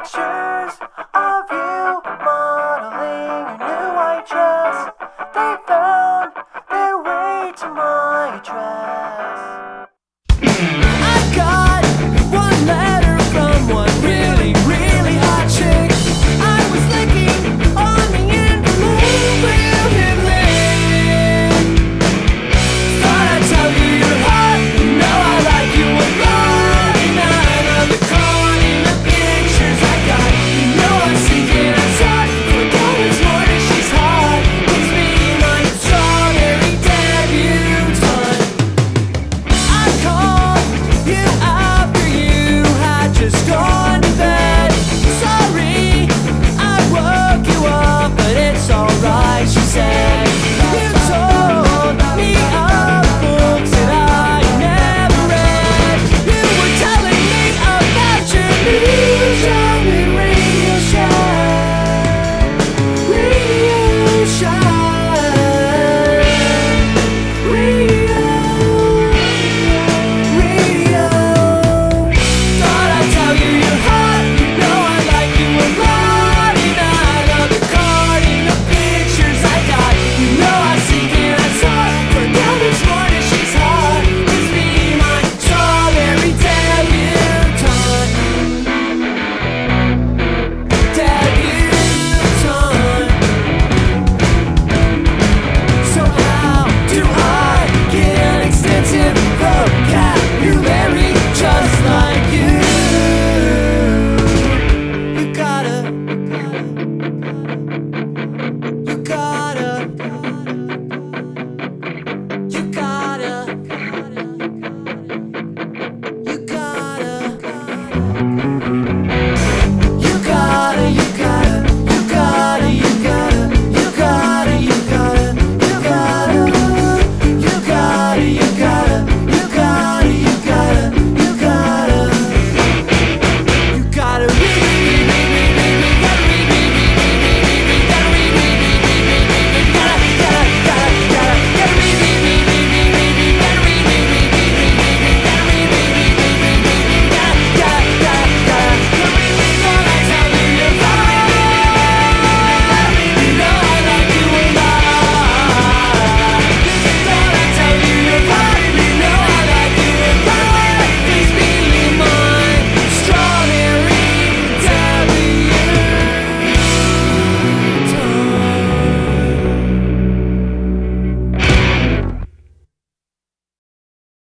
Pictures of you modeling your new white dress. They found their way to my address.